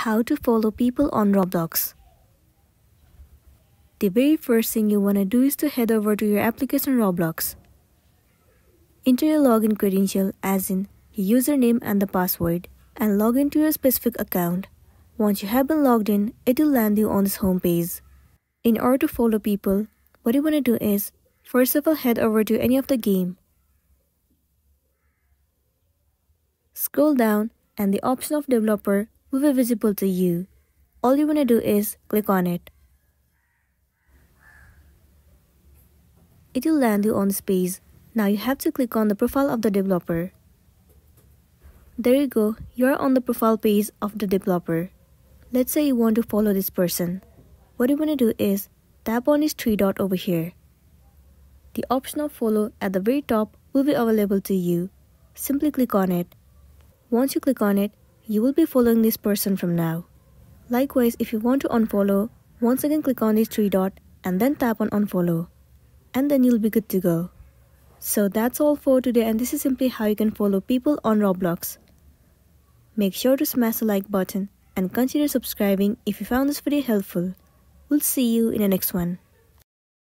How to follow people on Roblox. The very first thing you want to do is to head over to your application Roblox. Enter your login credential as in your username and the password and log into your specific account. Once you have been logged in, it will land you on this home page. In order to follow people, what you want to do is first of all head over to any of the game. Scroll down and the option of developer will be visible to you. All you want to do is click on it. It will land you on this page. Now you have to click on the profile of the developer. There you go, you are on the profile page of the developer. Let's say you want to follow this person. What you want to do is tap on this three dot over here. The option of follow at the very top will be available to you. Simply click on it. Once you click on it, you will be following this person from now. Likewise, if you want to unfollow, once again click on this three dot and then tap on unfollow. And then you'll be good to go. So that's all for today and this is simply how you can follow people on Roblox. Make sure to smash the like button and consider subscribing if you found this video helpful. We'll see you in the next one.